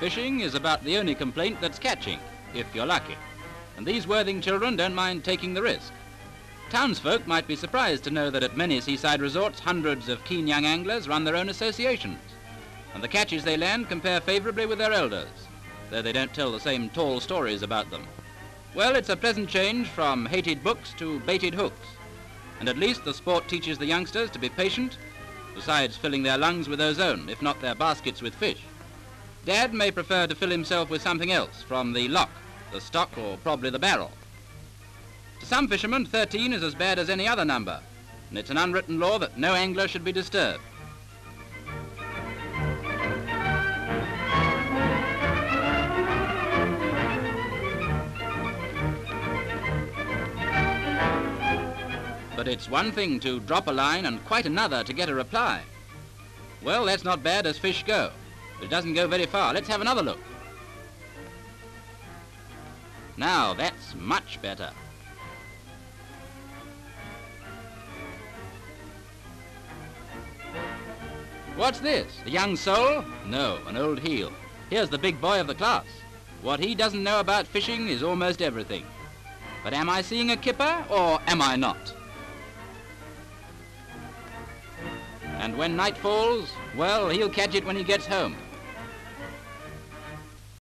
Fishing is about the only complaint that's catching, if you're lucky. And these Worthing children don't mind taking the risk. Townsfolk might be surprised to know that at many seaside resorts, hundreds of keen young anglers run their own associations. And the catches they land compare favourably with their elders, though they don't tell the same tall stories about them. Well, it's a pleasant change from hated books to baited hooks. And at least the sport teaches the youngsters to be patient, besides filling their lungs with ozone, if not their baskets with fish. Dad may prefer to fill himself with something else, from the lock, the stock, or probably the barrel. To some fishermen, 13 is as bad as any other number, and it's an unwritten law that no angler should be disturbed. But it's one thing to drop a line and quite another to get a reply. Well, that's not bad as fish go, but it doesn't go very far. Let's have another look. Now, that's much better. What's this? A young sole? No, an old heel. Here's the big boy of the class. What he doesn't know about fishing is almost everything. But am I seeing a kipper or am I not? And when night falls, well, he'll catch it when he gets home.